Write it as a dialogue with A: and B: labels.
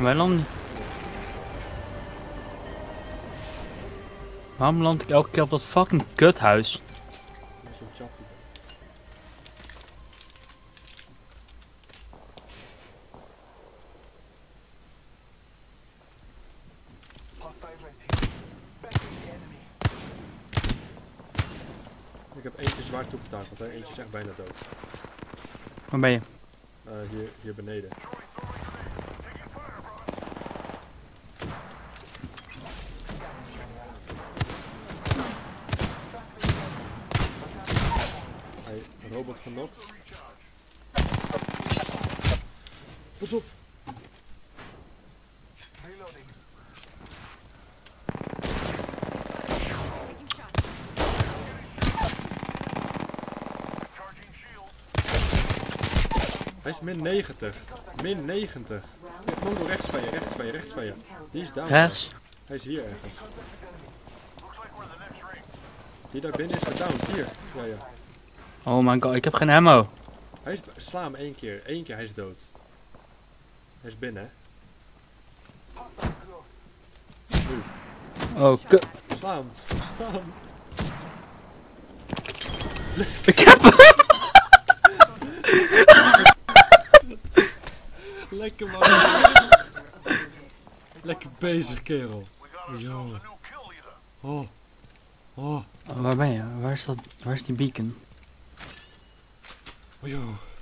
A: Wij landen... Waarom land ik elke keer op dat fucking kuthuis?
B: Ik heb eentje zwaar toegetakeld, hè. Eentje is echt bijna dood.
A: Waar ben je?
B: Eh, hier, hier beneden. Hij, robot genokt. Pas op! Hij is min 90. Min 90. Ja, Mongo, rechts van je, rechts van je, rechts van je. Die is down.
A: Rechts?
B: Hij is hier ergens. Die daar binnen is gedowned. Hier. Ja, ja.
A: Oh my god, ik heb geen ammo.
B: Hij is, sla hem één keer. Eén keer, hij is dood. Hij is binnen, hè.
A: Oh, kut.
B: Sla hem. Sla hem.
A: Ik heb hem!
B: Lekker man. Lekker bezig, kerel. Yo. Oh. Oh.
A: Oh, waar ben je? Waar is, dat, waar is die beacon?
B: Oh, yeah.